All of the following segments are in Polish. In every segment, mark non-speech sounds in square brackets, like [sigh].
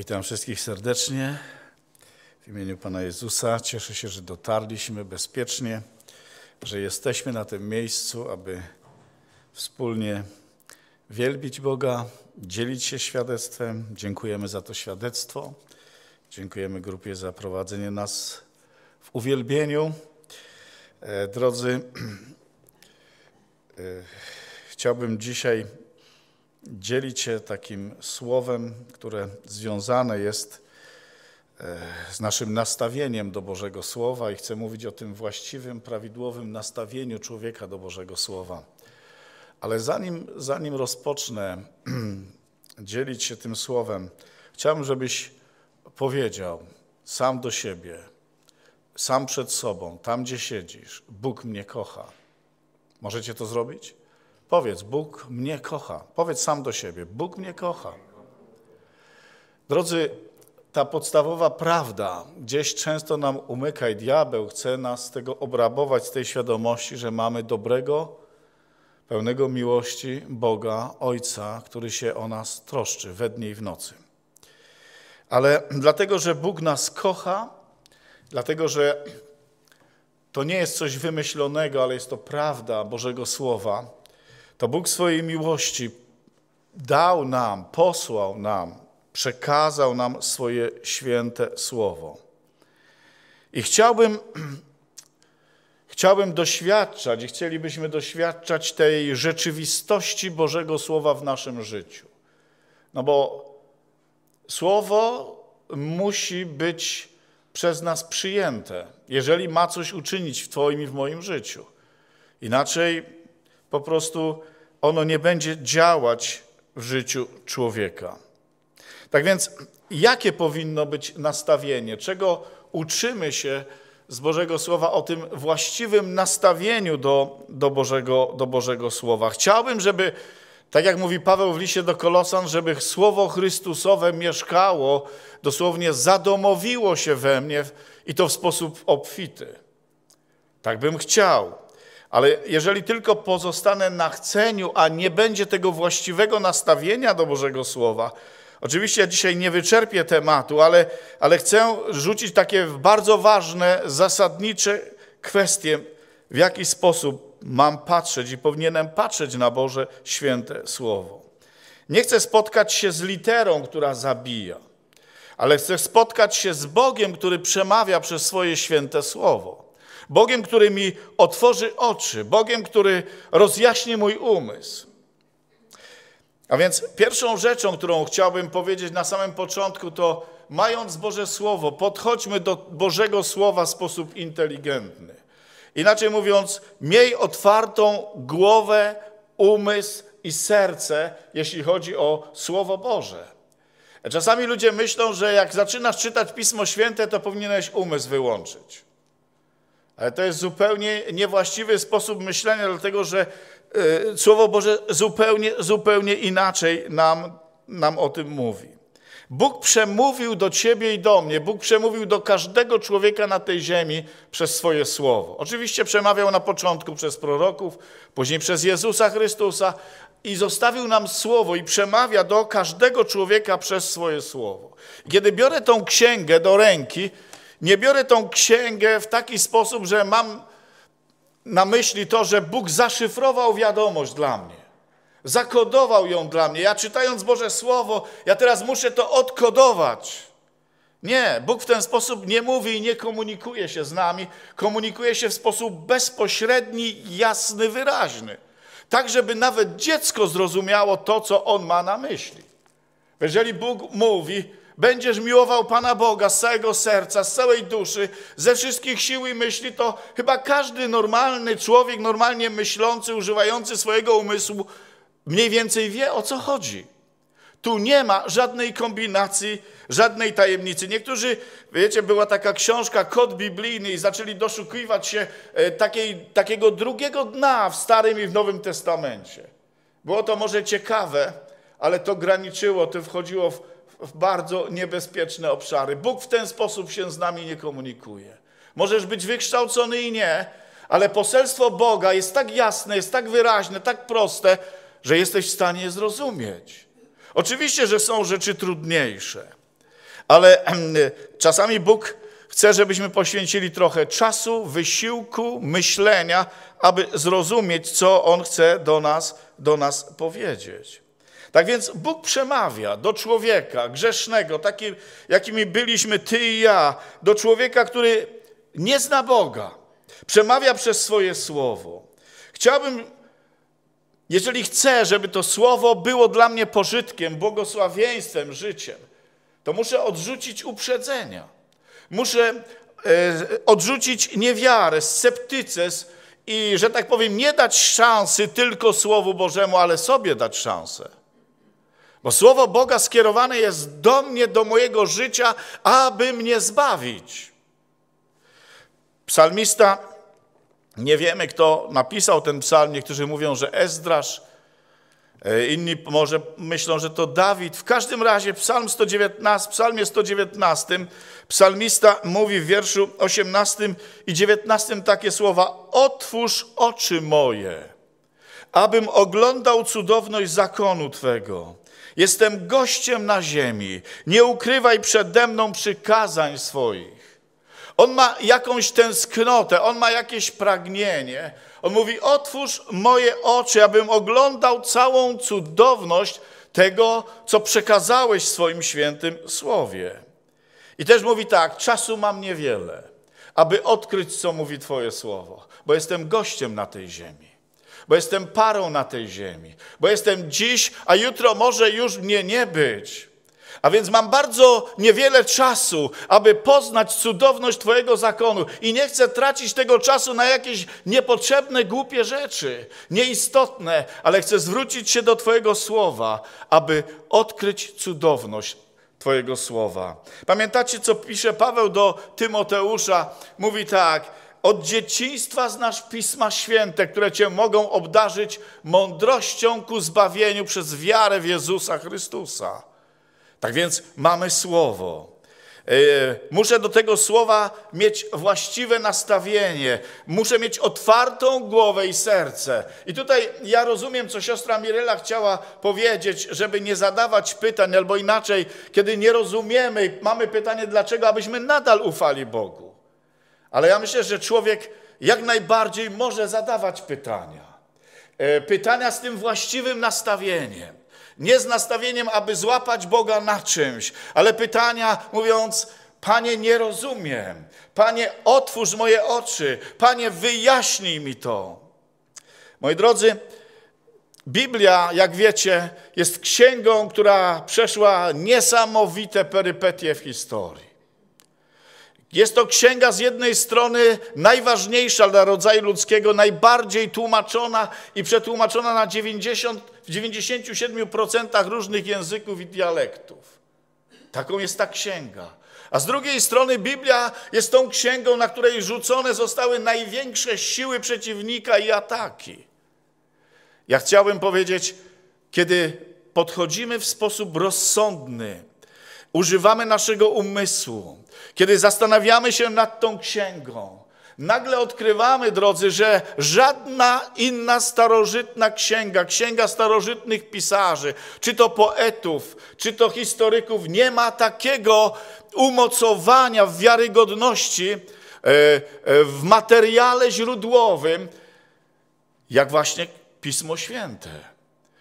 Witam wszystkich serdecznie w imieniu Pana Jezusa. Cieszę się, że dotarliśmy bezpiecznie, że jesteśmy na tym miejscu, aby wspólnie wielbić Boga, dzielić się świadectwem. Dziękujemy za to świadectwo. Dziękujemy grupie za prowadzenie nas w uwielbieniu. E, drodzy, [clears throat] e, chciałbym dzisiaj dzielić się takim słowem, które związane jest e, z naszym nastawieniem do Bożego Słowa i chcę mówić o tym właściwym, prawidłowym nastawieniu człowieka do Bożego Słowa. Ale zanim, zanim rozpocznę [clears throat] dzielić się tym słowem, chciałbym, żebyś powiedział sam do siebie, sam przed sobą, tam gdzie siedzisz, Bóg mnie kocha. Możecie to zrobić? Powiedz, Bóg mnie kocha. Powiedz sam do siebie, Bóg mnie kocha. Drodzy, ta podstawowa prawda gdzieś często nam umyka i diabeł chce nas z tego obrabować, z tej świadomości, że mamy dobrego, pełnego miłości Boga, Ojca, który się o nas troszczy we dnie i w nocy. Ale dlatego, że Bóg nas kocha, dlatego, że to nie jest coś wymyślonego, ale jest to prawda Bożego Słowa, to Bóg swojej miłości dał nam, posłał nam, przekazał nam swoje święte słowo. I chciałbym, [clears throat] chciałbym doświadczać i chcielibyśmy doświadczać tej rzeczywistości Bożego Słowa w naszym życiu. No bo Słowo musi być przez nas przyjęte, jeżeli ma coś uczynić w Twoim i w moim życiu. Inaczej po prostu ono nie będzie działać w życiu człowieka. Tak więc, jakie powinno być nastawienie? Czego uczymy się z Bożego Słowa o tym właściwym nastawieniu do, do, Bożego, do Bożego Słowa? Chciałbym, żeby, tak jak mówi Paweł w liście do Kolosan, żeby Słowo Chrystusowe mieszkało, dosłownie zadomowiło się we mnie i to w sposób obfity. Tak bym chciał. Ale jeżeli tylko pozostanę na chceniu, a nie będzie tego właściwego nastawienia do Bożego Słowa, oczywiście ja dzisiaj nie wyczerpię tematu, ale, ale chcę rzucić takie bardzo ważne, zasadnicze kwestie, w jaki sposób mam patrzeć i powinienem patrzeć na Boże święte Słowo. Nie chcę spotkać się z literą, która zabija, ale chcę spotkać się z Bogiem, który przemawia przez swoje święte Słowo. Bogiem, który mi otworzy oczy, Bogiem, który rozjaśni mój umysł. A więc pierwszą rzeczą, którą chciałbym powiedzieć na samym początku, to mając Boże Słowo, podchodźmy do Bożego Słowa w sposób inteligentny. Inaczej mówiąc, miej otwartą głowę, umysł i serce, jeśli chodzi o Słowo Boże. Czasami ludzie myślą, że jak zaczynasz czytać Pismo Święte, to powinieneś umysł wyłączyć. Ale to jest zupełnie niewłaściwy sposób myślenia, dlatego że y, Słowo Boże zupełnie, zupełnie inaczej nam, nam o tym mówi. Bóg przemówił do ciebie i do mnie, Bóg przemówił do każdego człowieka na tej ziemi przez swoje słowo. Oczywiście przemawiał na początku przez proroków, później przez Jezusa Chrystusa i zostawił nam słowo i przemawia do każdego człowieka przez swoje słowo. Kiedy biorę tą księgę do ręki, nie biorę tą księgę w taki sposób, że mam na myśli to, że Bóg zaszyfrował wiadomość dla mnie. Zakodował ją dla mnie. Ja czytając Boże Słowo, ja teraz muszę to odkodować. Nie, Bóg w ten sposób nie mówi i nie komunikuje się z nami. Komunikuje się w sposób bezpośredni, jasny, wyraźny. Tak, żeby nawet dziecko zrozumiało to, co on ma na myśli. Jeżeli Bóg mówi, będziesz miłował Pana Boga z całego serca, z całej duszy, ze wszystkich sił i myśli, to chyba każdy normalny człowiek, normalnie myślący, używający swojego umysłu, mniej więcej wie o co chodzi. Tu nie ma żadnej kombinacji, żadnej tajemnicy. Niektórzy, wiecie, była taka książka, kod biblijny i zaczęli doszukiwać się e, takiej, takiego drugiego dna w Starym i w Nowym Testamencie. Było to może ciekawe, ale to graniczyło, to wchodziło w w bardzo niebezpieczne obszary. Bóg w ten sposób się z nami nie komunikuje. Możesz być wykształcony i nie, ale poselstwo Boga jest tak jasne, jest tak wyraźne, tak proste, że jesteś w stanie je zrozumieć. Oczywiście, że są rzeczy trudniejsze. ale czasami Bóg chce, żebyśmy poświęcili trochę czasu, wysiłku, myślenia, aby zrozumieć, co On chce do nas, do nas powiedzieć. Tak więc Bóg przemawia do człowieka grzesznego, takim, jakimi byliśmy ty i ja, do człowieka, który nie zna Boga. Przemawia przez swoje słowo. Chciałbym, jeżeli chcę, żeby to słowo było dla mnie pożytkiem, błogosławieństwem, życiem, to muszę odrzucić uprzedzenia. Muszę e, odrzucić niewiarę, sceptycyzm i, że tak powiem, nie dać szansy tylko Słowu Bożemu, ale sobie dać szansę. Bo Słowo Boga skierowane jest do mnie, do mojego życia, aby mnie zbawić. Psalmista, nie wiemy kto napisał ten psalm, niektórzy mówią, że Ezdrasz, e, inni może myślą, że to Dawid. W każdym razie psalm 119, w psalmie 119 psalmista mówi w wierszu 18 i 19 takie słowa Otwórz oczy moje, abym oglądał cudowność zakonu Twego. Jestem gościem na ziemi. Nie ukrywaj przede mną przykazań swoich. On ma jakąś tęsknotę, on ma jakieś pragnienie. On mówi: Otwórz moje oczy, abym oglądał całą cudowność tego, co przekazałeś w swoim świętym słowie. I też mówi tak: Czasu mam niewiele, aby odkryć, co mówi Twoje słowo, bo jestem gościem na tej ziemi bo jestem parą na tej ziemi, bo jestem dziś, a jutro może już mnie nie być. A więc mam bardzo niewiele czasu, aby poznać cudowność Twojego zakonu i nie chcę tracić tego czasu na jakieś niepotrzebne, głupie rzeczy, nieistotne, ale chcę zwrócić się do Twojego słowa, aby odkryć cudowność Twojego słowa. Pamiętacie, co pisze Paweł do Tymoteusza? Mówi tak, od dzieciństwa znasz Pisma Święte, które cię mogą obdarzyć mądrością ku zbawieniu przez wiarę w Jezusa Chrystusa. Tak więc mamy Słowo. E, muszę do tego słowa mieć właściwe nastawienie, muszę mieć otwartą głowę i serce. I tutaj ja rozumiem, co siostra Mirela chciała powiedzieć, żeby nie zadawać pytań, albo inaczej, kiedy nie rozumiemy, mamy pytanie, dlaczego, abyśmy nadal ufali Bogu. Ale ja myślę, że człowiek jak najbardziej może zadawać pytania. E, pytania z tym właściwym nastawieniem. Nie z nastawieniem, aby złapać Boga na czymś, ale pytania mówiąc, Panie, nie rozumiem. Panie, otwórz moje oczy. Panie, wyjaśnij mi to. Moi drodzy, Biblia, jak wiecie, jest księgą, która przeszła niesamowite perypetie w historii. Jest to księga z jednej strony najważniejsza dla rodzaju ludzkiego, najbardziej tłumaczona i przetłumaczona na 90, w 97% różnych języków i dialektów. Taką jest ta księga. A z drugiej strony Biblia jest tą księgą, na której rzucone zostały największe siły przeciwnika i ataki. Ja chciałbym powiedzieć, kiedy podchodzimy w sposób rozsądny, używamy naszego umysłu, kiedy zastanawiamy się nad tą księgą, nagle odkrywamy, drodzy, że żadna inna starożytna księga, księga starożytnych pisarzy, czy to poetów, czy to historyków, nie ma takiego umocowania w wiarygodności, e, e, w materiale źródłowym, jak właśnie Pismo Święte.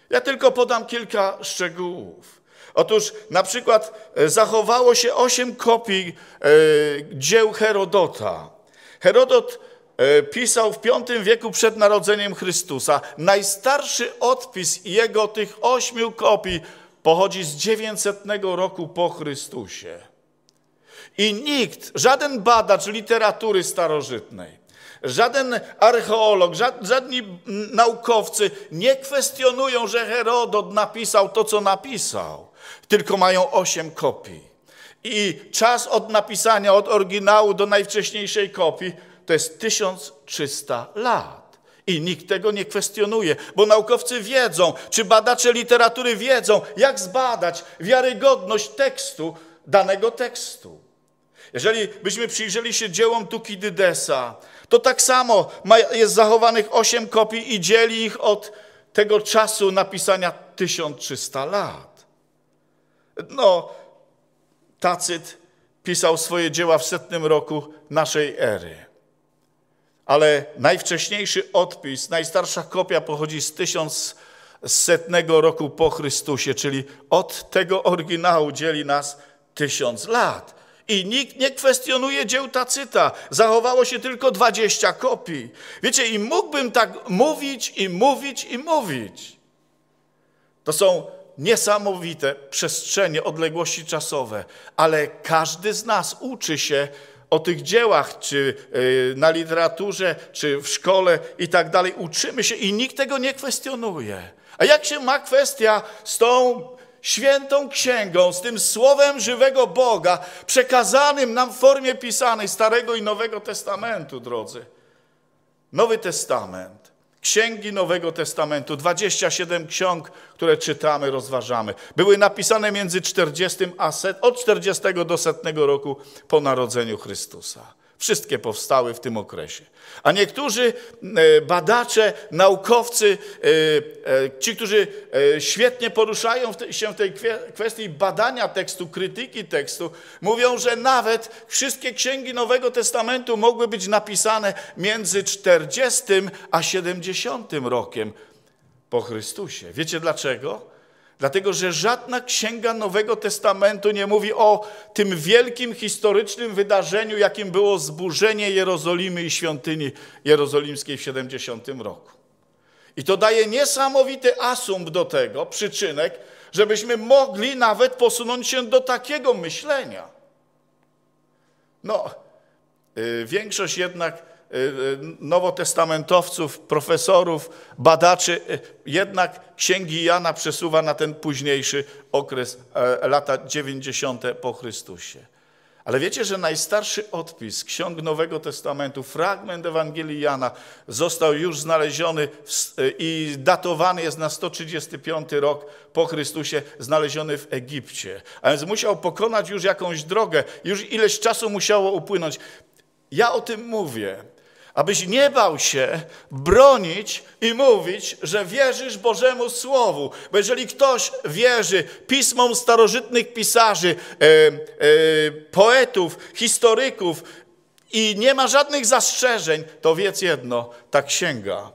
Ja tylko podam kilka szczegółów. Otóż na przykład e, zachowało się osiem kopii e, dzieł Herodota. Herodot e, pisał w V wieku przed narodzeniem Chrystusa. Najstarszy odpis jego tych ośmiu kopii pochodzi z 900 roku po Chrystusie. I nikt, żaden badacz literatury starożytnej, żaden archeolog, żadni naukowcy nie kwestionują, że Herodot napisał to, co napisał tylko mają osiem kopii. I czas od napisania, od oryginału do najwcześniejszej kopii to jest 1300 lat. I nikt tego nie kwestionuje, bo naukowcy wiedzą, czy badacze literatury wiedzą, jak zbadać wiarygodność tekstu, danego tekstu. Jeżeli byśmy przyjrzeli się dziełom Tukidydesa, to tak samo jest zachowanych osiem kopii i dzieli ich od tego czasu napisania 1300 lat. No, Tacyt pisał swoje dzieła w setnym roku naszej ery. Ale najwcześniejszy odpis, najstarsza kopia pochodzi z tysiąc setnego roku po Chrystusie, czyli od tego oryginału dzieli nas tysiąc lat. I nikt nie kwestionuje dzieł Tacyta. Zachowało się tylko 20 kopii. Wiecie, i mógłbym tak mówić, i mówić, i mówić. To są niesamowite przestrzenie, odległości czasowe, ale każdy z nas uczy się o tych dziełach, czy y, na literaturze, czy w szkole i tak dalej. Uczymy się i nikt tego nie kwestionuje. A jak się ma kwestia z tą świętą księgą, z tym słowem żywego Boga, przekazanym nam w formie pisanej Starego i Nowego Testamentu, drodzy? Nowy Testament, księgi Nowego Testamentu, 27 ksiąg, które czytamy, rozważamy, były napisane między 40 a set, od 40 do setnego roku po narodzeniu Chrystusa. Wszystkie powstały w tym okresie. A niektórzy e, badacze, naukowcy, e, e, ci, którzy świetnie poruszają się w tej kwestii badania tekstu, krytyki tekstu, mówią, że nawet wszystkie księgi Nowego Testamentu mogły być napisane między 40 a 70 rokiem po Chrystusie. Wiecie dlaczego? Dlatego, że żadna księga Nowego Testamentu nie mówi o tym wielkim historycznym wydarzeniu, jakim było zburzenie Jerozolimy i świątyni jerozolimskiej w 70 roku. I to daje niesamowity asumpt do tego, przyczynek, żebyśmy mogli nawet posunąć się do takiego myślenia. No, yy, większość jednak nowotestamentowców, profesorów, badaczy, y, jednak księgi Jana przesuwa na ten późniejszy okres, e, lata 90. po Chrystusie. Ale wiecie, że najstarszy odpis ksiąg Nowego Testamentu, fragment Ewangelii Jana, został już znaleziony i datowany jest na 135 rok po Chrystusie, znaleziony w Egipcie. A więc musiał pokonać już jakąś drogę, już ileś czasu musiało upłynąć. Ja o tym mówię, abyś nie bał się bronić i mówić, że wierzysz Bożemu Słowu. Bo jeżeli ktoś wierzy pismom starożytnych pisarzy, e, e, poetów, historyków i nie ma żadnych zastrzeżeń, to wiedz jedno, ta księga,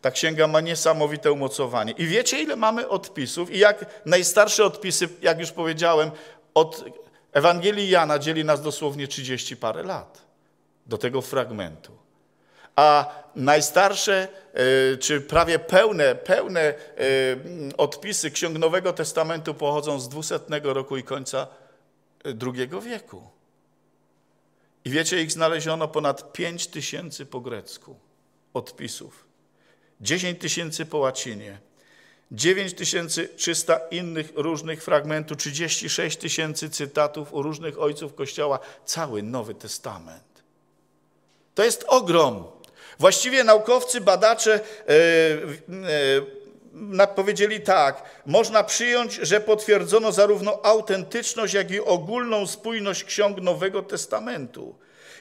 ta księga ma niesamowite umocowanie. I wiecie, ile mamy odpisów? I jak najstarsze odpisy, jak już powiedziałem, od Ewangelii Jana dzieli nas dosłownie 30 parę lat do tego fragmentu. A najstarsze, e, czy prawie pełne, pełne e, odpisy Ksiąg Nowego Testamentu pochodzą z 200 roku i końca II wieku. I wiecie, ich znaleziono ponad 5 tysięcy po grecku odpisów, 10 tysięcy po łacinie, 9300 innych różnych fragmentów, 36 tysięcy cytatów u różnych ojców Kościoła, cały Nowy Testament. To jest ogrom. Właściwie naukowcy, badacze yy, yy, powiedzieli tak, można przyjąć, że potwierdzono zarówno autentyczność, jak i ogólną spójność ksiąg Nowego Testamentu.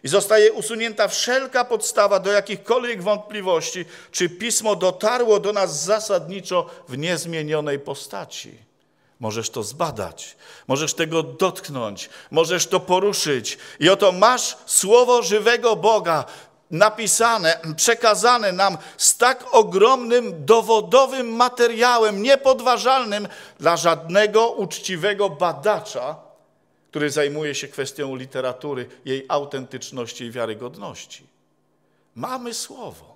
I zostaje usunięta wszelka podstawa do jakichkolwiek wątpliwości, czy pismo dotarło do nas zasadniczo w niezmienionej postaci. Możesz to zbadać, możesz tego dotknąć, możesz to poruszyć. I oto masz słowo żywego Boga, napisane, przekazane nam z tak ogromnym, dowodowym materiałem, niepodważalnym dla żadnego uczciwego badacza, który zajmuje się kwestią literatury, jej autentyczności i wiarygodności. Mamy słowo,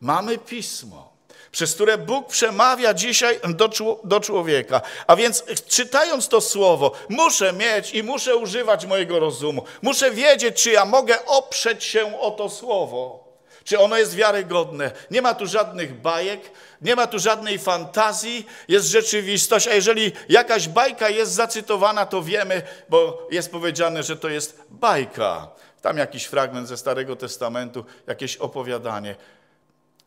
mamy pismo przez które Bóg przemawia dzisiaj do, do człowieka. A więc czytając to słowo, muszę mieć i muszę używać mojego rozumu. Muszę wiedzieć, czy ja mogę oprzeć się o to słowo. Czy ono jest wiarygodne? Nie ma tu żadnych bajek, nie ma tu żadnej fantazji, jest rzeczywistość, a jeżeli jakaś bajka jest zacytowana, to wiemy, bo jest powiedziane, że to jest bajka. Tam jakiś fragment ze Starego Testamentu, jakieś opowiadanie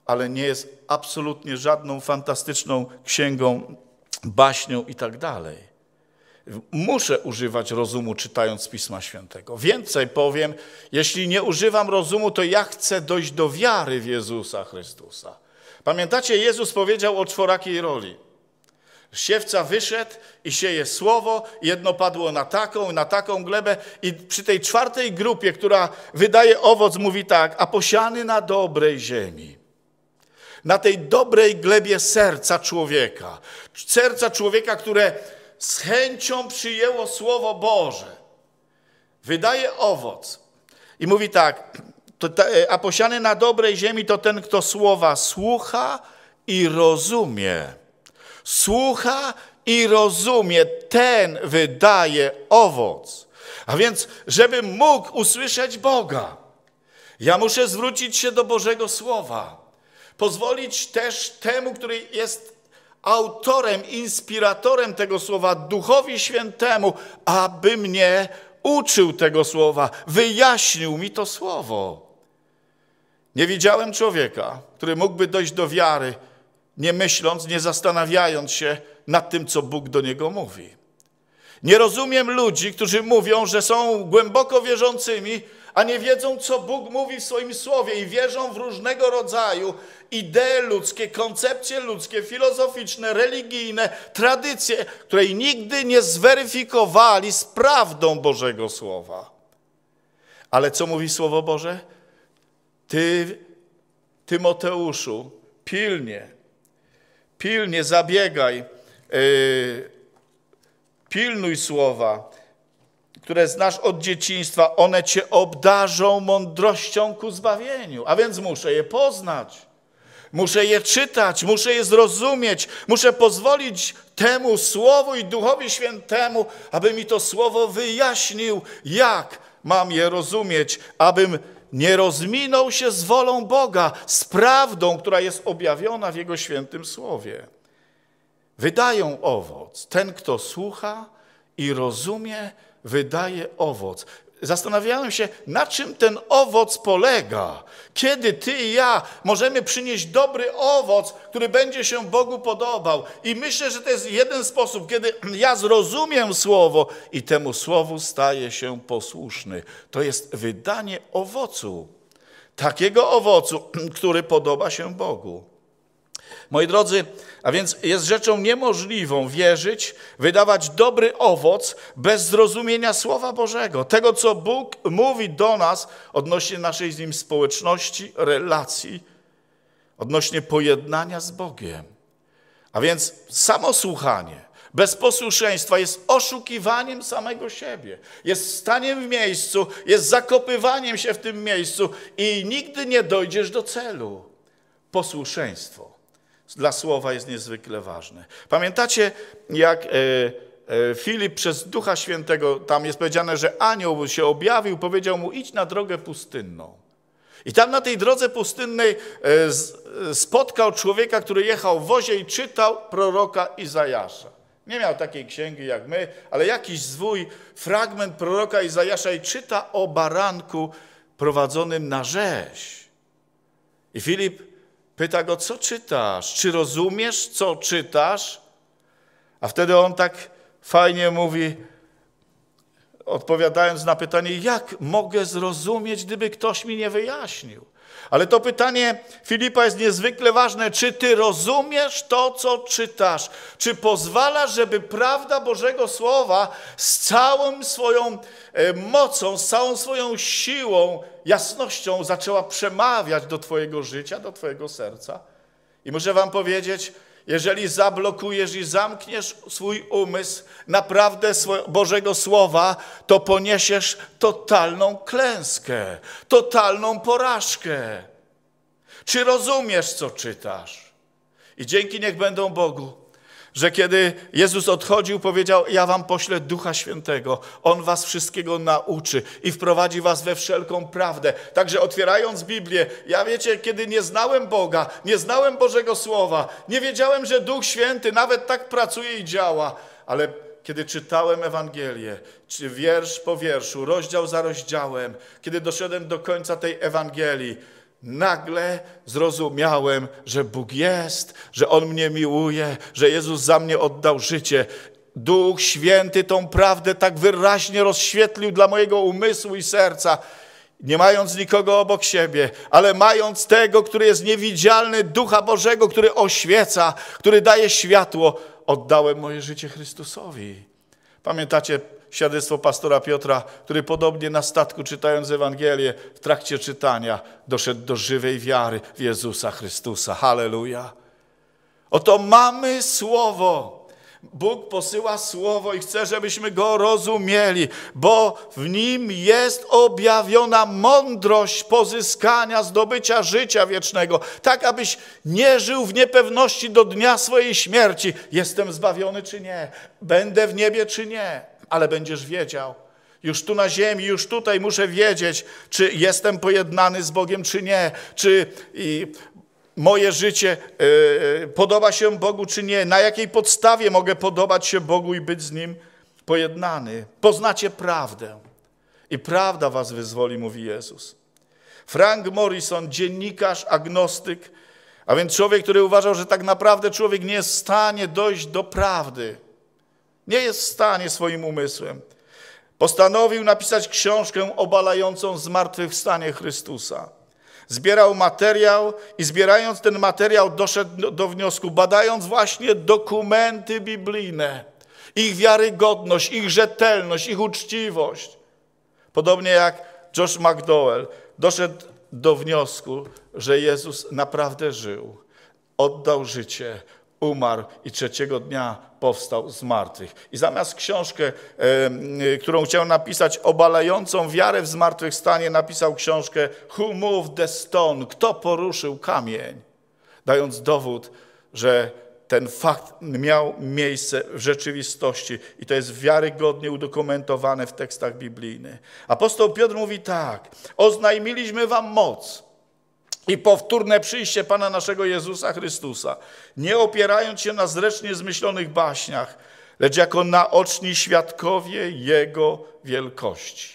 ale nie jest absolutnie żadną fantastyczną księgą, baśnią i tak dalej. Muszę używać rozumu czytając Pisma Świętego. Więcej powiem, jeśli nie używam rozumu, to ja chcę dojść do wiary w Jezusa Chrystusa. Pamiętacie, Jezus powiedział o czworakiej roli. Siewca wyszedł i sieje słowo, jedno padło na taką, na taką glebę i przy tej czwartej grupie, która wydaje owoc, mówi tak, a posiany na dobrej ziemi. Na tej dobrej glebie serca człowieka. Serca człowieka, które z chęcią przyjęło Słowo Boże. Wydaje owoc. I mówi tak, to, a posiany na dobrej ziemi to ten, kto słowa słucha i rozumie słucha i rozumie, ten wydaje owoc. A więc, żebym mógł usłyszeć Boga, ja muszę zwrócić się do Bożego Słowa. Pozwolić też temu, który jest autorem, inspiratorem tego słowa, Duchowi Świętemu, aby mnie uczył tego słowa, wyjaśnił mi to słowo. Nie widziałem człowieka, który mógłby dojść do wiary, nie myśląc, nie zastanawiając się nad tym, co Bóg do niego mówi. Nie rozumiem ludzi, którzy mówią, że są głęboko wierzącymi, a nie wiedzą, co Bóg mówi w swoim słowie i wierzą w różnego rodzaju idee ludzkie, koncepcje ludzkie, filozoficzne, religijne, tradycje, której nigdy nie zweryfikowali z prawdą Bożego Słowa. Ale co mówi Słowo Boże? Ty, Tymoteuszu, pilnie pilnie zabiegaj, yy, pilnuj słowa, które znasz od dzieciństwa, one cię obdarzą mądrością ku zbawieniu. A więc muszę je poznać, muszę je czytać, muszę je zrozumieć, muszę pozwolić temu Słowu i Duchowi Świętemu, aby mi to Słowo wyjaśnił, jak mam je rozumieć, abym nie rozminął się z wolą Boga, z prawdą, która jest objawiona w Jego świętym słowie. Wydają owoc. Ten, kto słucha i rozumie, wydaje owoc. Zastanawiałem się, na czym ten owoc polega. Kiedy ty i ja możemy przynieść dobry owoc, który będzie się Bogu podobał. I myślę, że to jest jeden sposób, kiedy [clears throat] ja zrozumiem słowo i temu słowu staje się posłuszny. To jest wydanie owocu. Takiego owocu, [clears throat] który podoba się Bogu. Moi drodzy, a więc jest rzeczą niemożliwą wierzyć, wydawać dobry owoc bez zrozumienia Słowa Bożego, tego, co Bóg mówi do nas odnośnie naszej z Nim społeczności, relacji, odnośnie pojednania z Bogiem. A więc samo słuchanie bez posłuszeństwa jest oszukiwaniem samego siebie, jest staniem w miejscu, jest zakopywaniem się w tym miejscu i nigdy nie dojdziesz do celu. Posłuszeństwo dla słowa jest niezwykle ważne. Pamiętacie, jak e, e, Filip przez Ducha Świętego, tam jest powiedziane, że anioł się objawił, powiedział mu: idź na drogę pustynną. I tam na tej drodze pustynnej e, spotkał człowieka, który jechał w wozie i czytał proroka Izajasza. Nie miał takiej księgi jak my, ale jakiś zwój, fragment proroka Izajasza i czyta o baranku prowadzonym na rzeź. I Filip Pyta go, co czytasz? Czy rozumiesz, co czytasz? A wtedy on tak fajnie mówi, odpowiadając na pytanie, jak mogę zrozumieć, gdyby ktoś mi nie wyjaśnił? Ale to pytanie Filipa jest niezwykle ważne. Czy ty rozumiesz to, co czytasz? Czy pozwalasz, żeby prawda Bożego Słowa z całą swoją e, mocą, z całą swoją siłą, jasnością zaczęła przemawiać do Twojego życia, do Twojego serca? I muszę Wam powiedzieć, jeżeli zablokujesz i zamkniesz swój umysł naprawdę Bożego Słowa, to poniesiesz totalną klęskę, totalną porażkę. Czy rozumiesz, co czytasz? I dzięki niech będą Bogu że kiedy Jezus odchodził, powiedział: Ja wam poślę Ducha Świętego, On was wszystkiego nauczy i wprowadzi was we wszelką prawdę. Także otwierając Biblię, ja wiecie, kiedy nie znałem Boga, nie znałem Bożego Słowa, nie wiedziałem, że Duch Święty nawet tak pracuje i działa, ale kiedy czytałem Ewangelię, czy wiersz po wierszu, rozdział za rozdziałem, kiedy doszedłem do końca tej Ewangelii, nagle zrozumiałem, że Bóg jest, że On mnie miłuje, że Jezus za mnie oddał życie. Duch Święty tą prawdę tak wyraźnie rozświetlił dla mojego umysłu i serca. nie mając nikogo obok siebie, ale mając tego, który jest niewidzialny, Ducha Bożego, który oświeca, który daje światło, oddałem moje życie Chrystusowi. Pamiętacie świadectwo pastora Piotra, który podobnie na statku, czytając Ewangelię, w trakcie czytania doszedł do żywej wiary w Jezusa Chrystusa. Halleluja. Oto mamy słowo. Bóg posyła słowo i chce, żebyśmy go rozumieli, bo w nim jest objawiona mądrość pozyskania, zdobycia życia wiecznego, tak abyś nie żył w niepewności do dnia swojej śmierci. Jestem zbawiony czy nie? Będę w niebie czy nie? Ale będziesz wiedział. Już tu na ziemi, już tutaj muszę wiedzieć, czy jestem pojednany z Bogiem, czy nie, czy moje życie e, podoba się Bogu, czy nie, na jakiej podstawie mogę podobać się Bogu i być z Nim pojednany. Poznacie prawdę i prawda was wyzwoli, mówi Jezus. Frank Morrison, dziennikarz, agnostyk, a więc człowiek, który uważał, że tak naprawdę człowiek nie jest w stanie dojść do prawdy. Nie jest w stanie swoim umysłem. Postanowił napisać książkę obalającą zmartwychwstanie Chrystusa. Zbierał materiał i zbierając ten materiał doszedł do wniosku, badając właśnie dokumenty biblijne, ich wiarygodność, ich rzetelność, ich uczciwość. Podobnie jak Josh McDowell doszedł do wniosku, że Jezus naprawdę żył, oddał życie, umarł i trzeciego dnia powstał z martwych. I zamiast książkę, e, którą chciał napisać, obalającą wiarę w zmartwychwstanie, napisał książkę Who moved the stone? Kto poruszył kamień? Dając dowód, że ten fakt miał miejsce w rzeczywistości i to jest wiarygodnie udokumentowane w tekstach biblijnych. Apostoł Piotr mówi tak, oznajmiliśmy wam moc, i powtórne przyjście Pana naszego Jezusa Chrystusa, nie opierając się na zręcznie zmyślonych baśniach, lecz jako naoczni świadkowie Jego wielkości.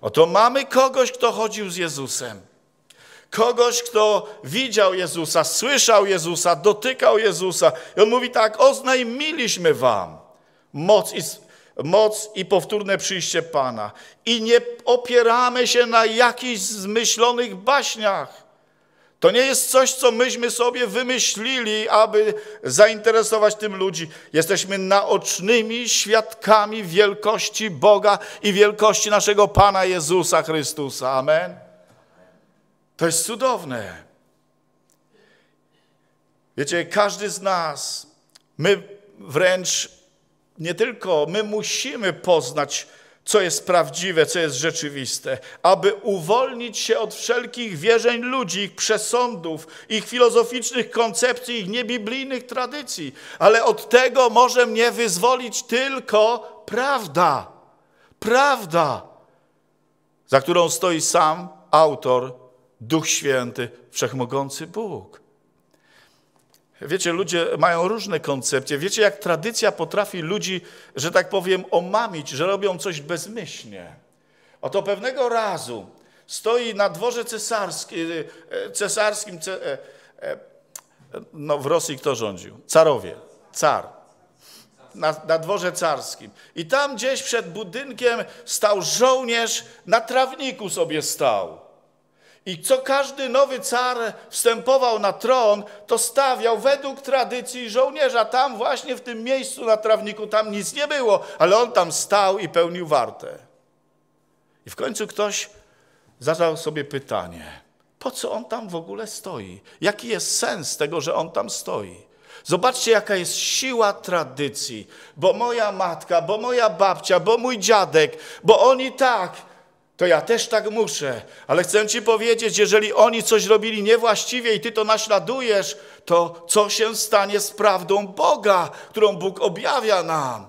Oto mamy kogoś, kto chodził z Jezusem. Kogoś, kto widział Jezusa, słyszał Jezusa, dotykał Jezusa. I on mówi tak, oznajmiliśmy wam moc i, moc i powtórne przyjście Pana. I nie opieramy się na jakichś zmyślonych baśniach to nie jest coś, co myśmy sobie wymyślili, aby zainteresować tym ludzi. Jesteśmy naocznymi świadkami wielkości Boga i wielkości naszego Pana Jezusa Chrystusa. Amen. To jest cudowne. Wiecie, każdy z nas, my wręcz nie tylko my musimy poznać co jest prawdziwe, co jest rzeczywiste, aby uwolnić się od wszelkich wierzeń ludzi, ich przesądów, ich filozoficznych koncepcji, ich niebiblijnych tradycji. Ale od tego może mnie wyzwolić tylko prawda. Prawda, za którą stoi sam autor, Duch Święty, Wszechmogący Bóg. Wiecie, ludzie mają różne koncepcje. Wiecie, jak tradycja potrafi ludzi, że tak powiem, omamić, że robią coś bezmyślnie. Oto pewnego razu stoi na dworze cesarskim, e, cesarskim e, e, no w Rosji kto rządził? Carowie, car. Na, na dworze carskim. I tam gdzieś przed budynkiem stał żołnierz, na trawniku sobie stał. I co każdy nowy car wstępował na tron, to stawiał według tradycji żołnierza. Tam właśnie w tym miejscu na trawniku, tam nic nie było, ale on tam stał i pełnił wartę. I w końcu ktoś zadał sobie pytanie, po co on tam w ogóle stoi? Jaki jest sens tego, że on tam stoi? Zobaczcie, jaka jest siła tradycji, bo moja matka, bo moja babcia, bo mój dziadek, bo oni tak, to ja też tak muszę. Ale chcę Ci powiedzieć, jeżeli oni coś robili niewłaściwie i Ty to naśladujesz, to co się stanie z prawdą Boga, którą Bóg objawia nam?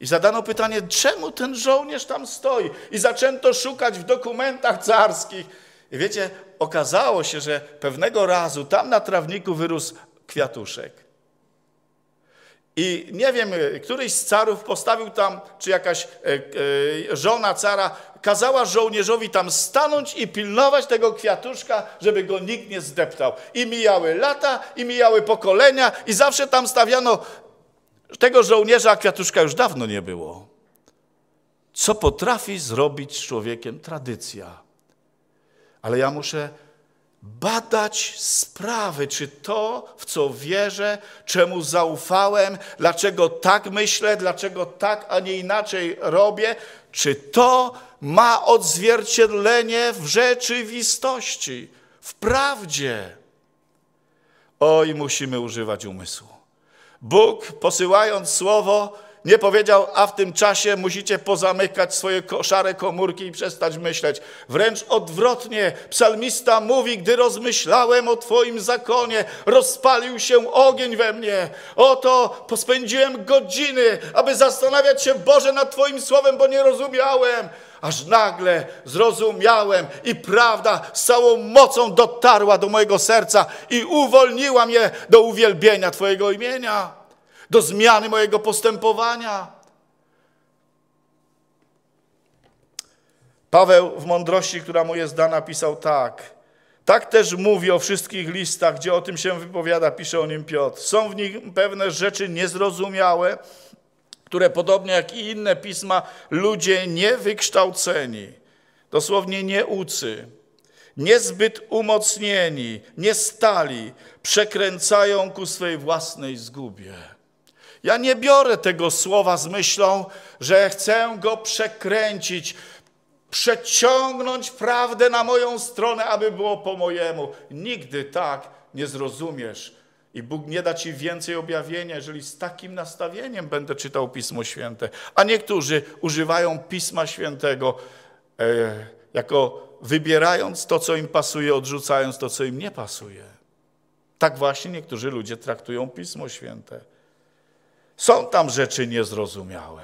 I zadano pytanie, czemu ten żołnierz tam stoi? I zaczęto szukać w dokumentach carskich. I wiecie, okazało się, że pewnego razu tam na trawniku wyrósł kwiatuszek. I nie wiem, któryś z carów postawił tam, czy jakaś e, e, żona cara kazała żołnierzowi tam stanąć i pilnować tego kwiatuszka, żeby go nikt nie zdeptał. I mijały lata, i mijały pokolenia, i zawsze tam stawiano tego żołnierza, a kwiatuszka już dawno nie było. co potrafi zrobić z człowiekiem tradycja. Ale ja muszę badać sprawy, czy to, w co wierzę, czemu zaufałem, dlaczego tak myślę, dlaczego tak, a nie inaczej robię, czy to ma odzwierciedlenie w rzeczywistości, w prawdzie. Oj, musimy używać umysłu. Bóg, posyłając słowo, nie powiedział, a w tym czasie musicie pozamykać swoje szare komórki i przestać myśleć. Wręcz odwrotnie, psalmista mówi, gdy rozmyślałem o Twoim zakonie, rozpalił się ogień we mnie. Oto pospędziłem godziny, aby zastanawiać się, Boże, nad Twoim słowem, bo nie rozumiałem. Aż nagle zrozumiałem i prawda z całą mocą dotarła do mojego serca i uwolniła mnie do uwielbienia Twojego imienia do zmiany mojego postępowania. Paweł w mądrości, która mu jest dana, pisał tak. Tak też mówi o wszystkich listach, gdzie o tym się wypowiada, pisze o nim Piotr. Są w nich pewne rzeczy niezrozumiałe, które podobnie jak i inne pisma, ludzie niewykształceni, dosłownie nieucy, niezbyt umocnieni, nie stali, przekręcają ku swej własnej zgubie. Ja nie biorę tego słowa z myślą, że chcę go przekręcić, przeciągnąć prawdę na moją stronę, aby było po mojemu. Nigdy tak nie zrozumiesz. I Bóg nie da ci więcej objawienia, jeżeli z takim nastawieniem będę czytał Pismo Święte. A niektórzy używają Pisma Świętego e, jako wybierając to, co im pasuje, odrzucając to, co im nie pasuje. Tak właśnie niektórzy ludzie traktują Pismo Święte. Są tam rzeczy niezrozumiałe,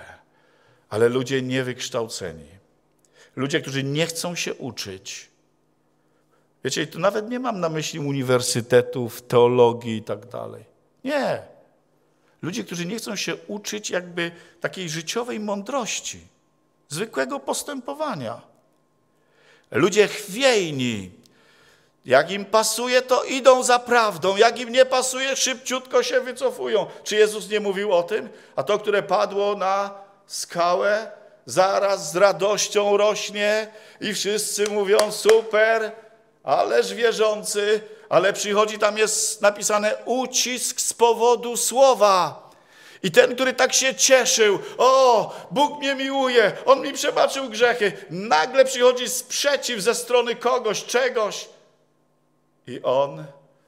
ale ludzie niewykształceni, ludzie, którzy nie chcą się uczyć. Wiecie, tu nawet nie mam na myśli uniwersytetów, teologii i tak dalej. Nie. Ludzie, którzy nie chcą się uczyć jakby takiej życiowej mądrości, zwykłego postępowania. Ludzie chwiejni, jak im pasuje, to idą za prawdą. Jak im nie pasuje, szybciutko się wycofują. Czy Jezus nie mówił o tym? A to, które padło na skałę, zaraz z radością rośnie i wszyscy mówią super, ależ wierzący, ale przychodzi, tam jest napisane ucisk z powodu słowa. I ten, który tak się cieszył, o, Bóg mnie miłuje, On mi przebaczył grzechy, nagle przychodzi sprzeciw ze strony kogoś, czegoś. I on,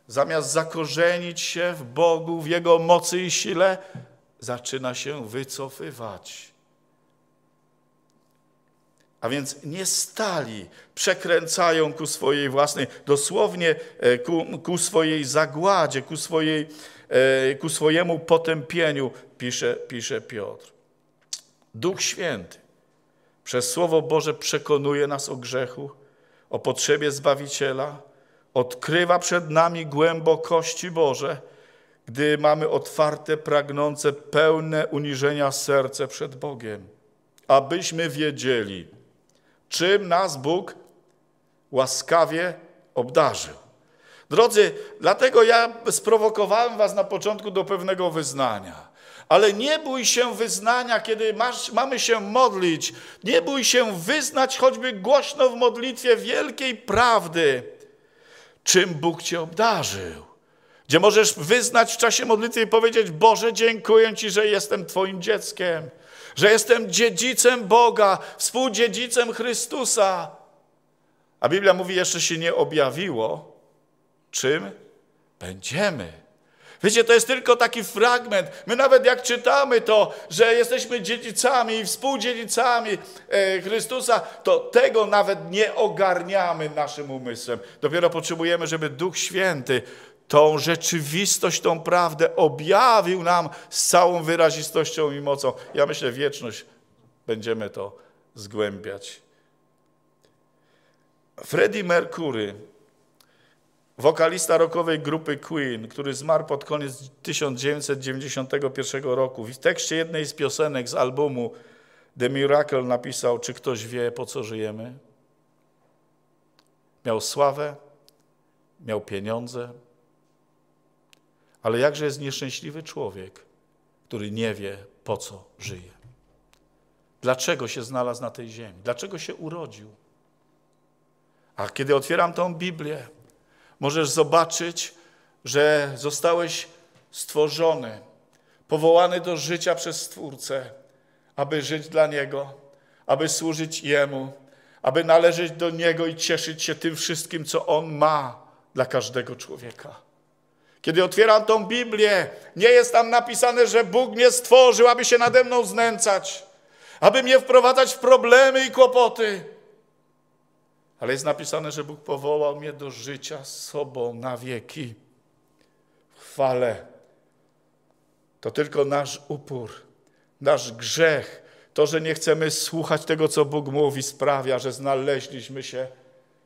zamiast zakorzenić się w Bogu, w Jego mocy i sile, zaczyna się wycofywać. A więc nie stali, przekręcają ku swojej własnej, dosłownie e, ku, ku swojej zagładzie, ku, swojej, e, ku swojemu potępieniu, pisze, pisze Piotr. Duch Święty przez Słowo Boże przekonuje nas o grzechu, o potrzebie Zbawiciela, odkrywa przed nami głębokości Boże, gdy mamy otwarte, pragnące, pełne uniżenia serce przed Bogiem, abyśmy wiedzieli, czym nas Bóg łaskawie obdarzył. Drodzy, dlatego ja sprowokowałem was na początku do pewnego wyznania. Ale nie bój się wyznania, kiedy masz, mamy się modlić. Nie bój się wyznać choćby głośno w modlitwie wielkiej prawdy czym Bóg cię obdarzył. Gdzie możesz wyznać w czasie modlitwy i powiedzieć: Boże, dziękuję Ci, że jestem Twoim dzieckiem, że jestem dziedzicem Boga, współdziedzicem Chrystusa. A Biblia mówi, jeszcze się nie objawiło, czym będziemy. Wiecie, to jest tylko taki fragment. My nawet jak czytamy to, że jesteśmy dziedzicami i współdziedzicami e, Chrystusa, to tego nawet nie ogarniamy naszym umysłem. Dopiero potrzebujemy, żeby Duch Święty tą rzeczywistość, tą prawdę objawił nam z całą wyrazistością i mocą. Ja myślę, wieczność będziemy to zgłębiać. Freddie Mercury wokalista rockowej grupy Queen, który zmarł pod koniec 1991 roku. W tekście jednej z piosenek z albumu The Miracle napisał, czy ktoś wie, po co żyjemy? Miał sławę, miał pieniądze, ale jakże jest nieszczęśliwy człowiek, który nie wie, po co żyje. dlaczego się znalazł na tej ziemi, dlaczego się urodził. A kiedy otwieram tą Biblię, możesz zobaczyć, że zostałeś stworzony, powołany do życia przez Stwórcę, aby żyć dla Niego, aby służyć Jemu, aby należeć do Niego i cieszyć się tym wszystkim, co On ma dla każdego człowieka. Kiedy otwieram tą Biblię, nie jest tam napisane, że Bóg mnie stworzył, aby się nade mną znęcać, aby mnie wprowadzać w problemy i kłopoty. Ale jest napisane, że Bóg powołał mnie do życia z sobą na wieki. Chwale. To tylko nasz upór, nasz grzech, to, że nie chcemy słuchać tego, co Bóg mówi, sprawia, że znaleźliśmy się,